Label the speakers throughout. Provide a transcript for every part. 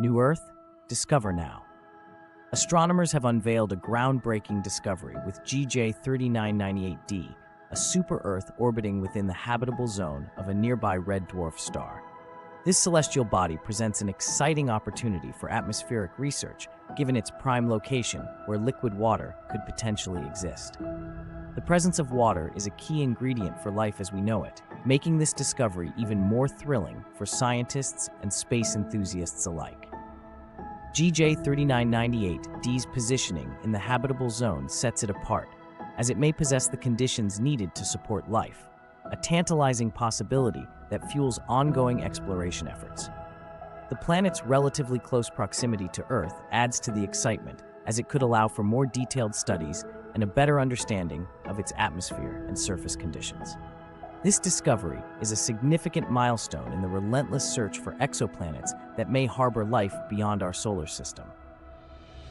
Speaker 1: New Earth? Discover now. Astronomers have unveiled a groundbreaking discovery with GJ 3998d, a super Earth orbiting within the habitable zone of a nearby red dwarf star. This celestial body presents an exciting opportunity for atmospheric research, given its prime location where liquid water could potentially exist. The presence of water is a key ingredient for life as we know it, making this discovery even more thrilling for scientists and space enthusiasts alike. GJ 3998D's positioning in the habitable zone sets it apart, as it may possess the conditions needed to support life, a tantalizing possibility that fuels ongoing exploration efforts. The planet's relatively close proximity to Earth adds to the excitement, as it could allow for more detailed studies and a better understanding of its atmosphere and surface conditions. This discovery is a significant milestone in the relentless search for exoplanets that may harbor life beyond our solar system.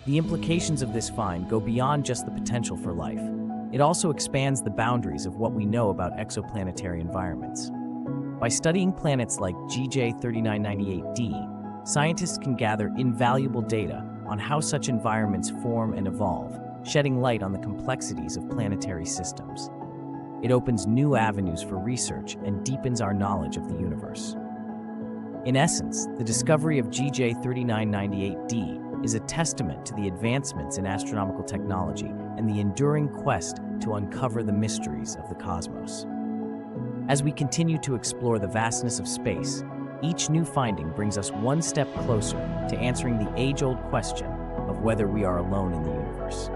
Speaker 1: The implications of this find go beyond just the potential for life. It also expands the boundaries of what we know about exoplanetary environments. By studying planets like GJ 3998d, scientists can gather invaluable data on how such environments form and evolve, shedding light on the complexities of planetary systems. It opens new avenues for research and deepens our knowledge of the universe. In essence, the discovery of GJ 3998d is a testament to the advancements in astronomical technology and the enduring quest to uncover the mysteries of the cosmos. As we continue to explore the vastness of space, each new finding brings us one step closer to answering the age old question of whether we are alone in the universe.